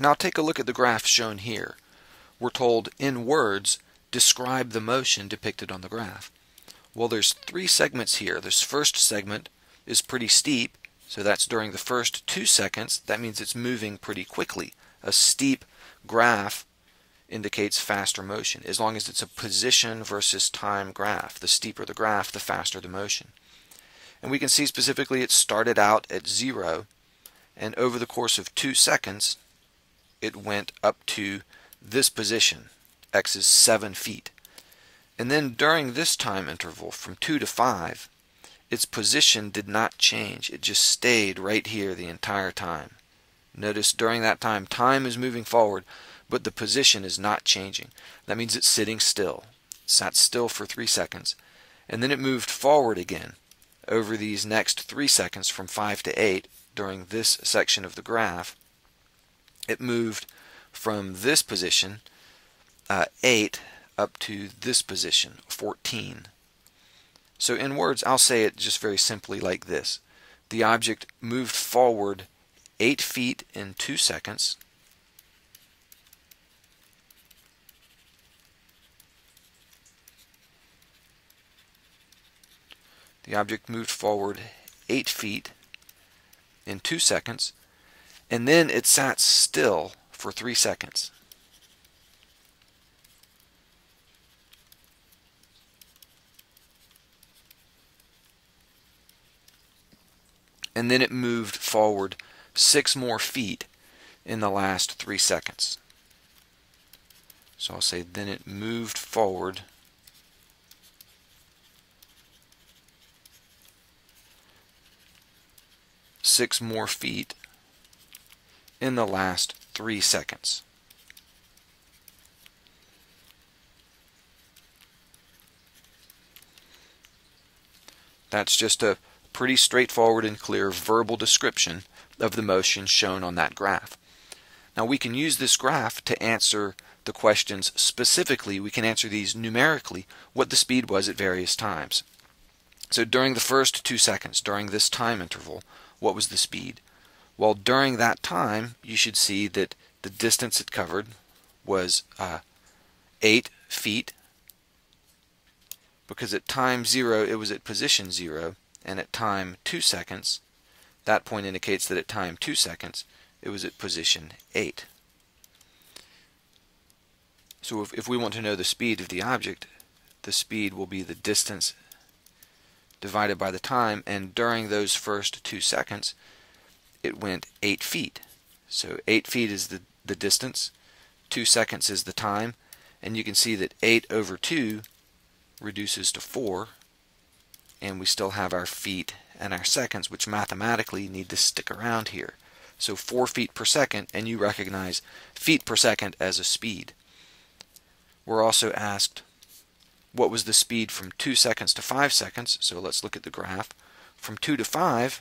Now take a look at the graph shown here. We're told in words, describe the motion depicted on the graph. Well, there's three segments here. This first segment is pretty steep, so that's during the first two seconds. That means it's moving pretty quickly. A steep graph indicates faster motion, as long as it's a position versus time graph. The steeper the graph, the faster the motion. And we can see specifically it started out at zero, and over the course of two seconds, it went up to this position. X is 7 feet. And then during this time interval, from 2 to 5, its position did not change. It just stayed right here the entire time. Notice during that time, time is moving forward, but the position is not changing. That means it's sitting still. It sat still for 3 seconds, and then it moved forward again over these next 3 seconds from 5 to 8 during this section of the graph. It moved from this position, uh, 8, up to this position, 14. So in words, I'll say it just very simply like this. The object moved forward 8 feet in 2 seconds. The object moved forward 8 feet in 2 seconds, and then it sat still for 3 seconds. And then it moved forward 6 more feet in the last 3 seconds. So I'll say then it moved forward six more feet in the last three seconds. That's just a pretty straightforward and clear verbal description of the motion shown on that graph. Now we can use this graph to answer the questions specifically. We can answer these numerically, what the speed was at various times. So during the first two seconds, during this time interval, what was the speed? Well, during that time, you should see that the distance it covered was uh, 8 feet because at time 0 it was at position 0 and at time 2 seconds that point indicates that at time 2 seconds it was at position 8. So if, if we want to know the speed of the object the speed will be the distance divided by the time and during those first 2 seconds it went 8 feet. So 8 feet is the, the distance, 2 seconds is the time, and you can see that 8 over 2 reduces to 4, and we still have our feet and our seconds, which mathematically need to stick around here. So 4 feet per second, and you recognize feet per second as a speed. We're also asked what was the speed from 2 seconds to 5 seconds, so let's look at the graph. From 2 to 5,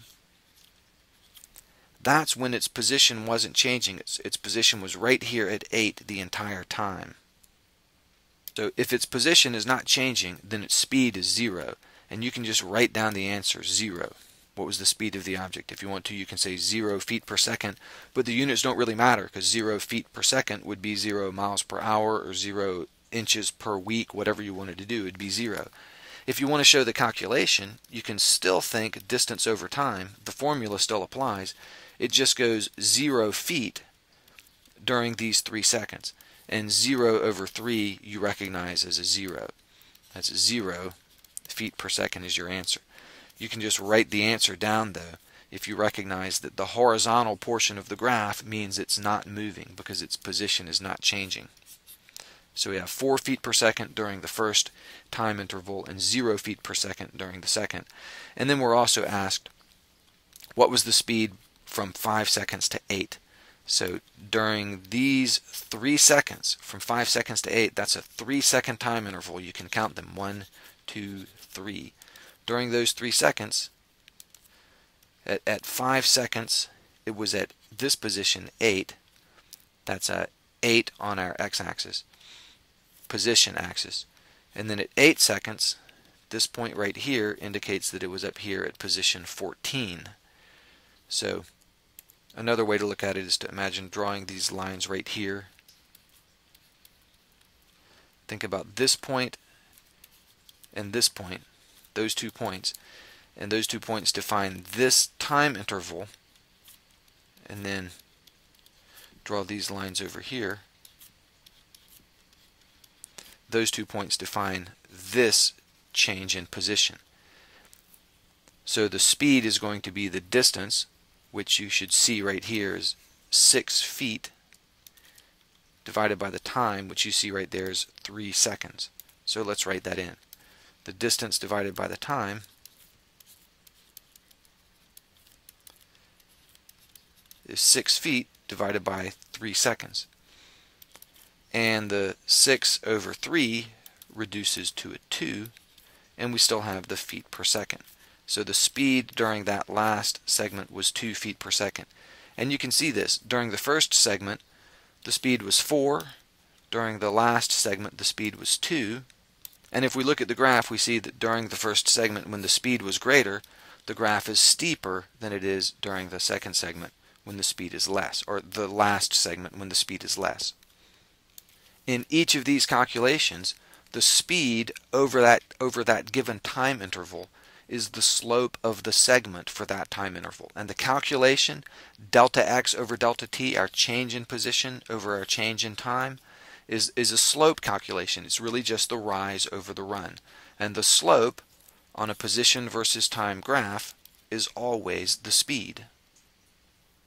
that's when its position wasn't changing. Its, its position was right here at 8 the entire time. So if its position is not changing, then its speed is 0. And you can just write down the answer, 0. What was the speed of the object? If you want to, you can say 0 feet per second, but the units don't really matter because 0 feet per second would be 0 miles per hour or 0 inches per week, whatever you wanted to do, it'd be 0. If you want to show the calculation, you can still think distance over time. The formula still applies it just goes 0 feet during these 3 seconds. And 0 over 3 you recognize as a 0. That's 0 feet per second is your answer. You can just write the answer down though if you recognize that the horizontal portion of the graph means it's not moving because its position is not changing. So we have 4 feet per second during the first time interval and 0 feet per second during the second. And then we're also asked what was the speed from 5 seconds to 8. So during these 3 seconds, from 5 seconds to 8, that's a 3 second time interval. You can count them 1, 2, 3. During those 3 seconds, at, at 5 seconds, it was at this position 8. That's a 8 on our x-axis, position axis. And then at 8 seconds, this point right here indicates that it was up here at position 14. So Another way to look at it is to imagine drawing these lines right here. Think about this point and this point, those two points, and those two points define this time interval, and then draw these lines over here. Those two points define this change in position. So the speed is going to be the distance, which you should see right here is 6 feet, divided by the time, which you see right there is 3 seconds. So let's write that in. The distance divided by the time is 6 feet divided by 3 seconds. And the 6 over 3 reduces to a 2, and we still have the feet per second. So the speed during that last segment was 2 feet per second. And you can see this. During the first segment, the speed was 4. During the last segment, the speed was 2. And if we look at the graph, we see that during the first segment, when the speed was greater, the graph is steeper than it is during the second segment when the speed is less, or the last segment when the speed is less. In each of these calculations, the speed over that, over that given time interval is the slope of the segment for that time interval. And the calculation, delta x over delta t, our change in position over our change in time, is, is a slope calculation. It's really just the rise over the run. And the slope on a position versus time graph is always the speed.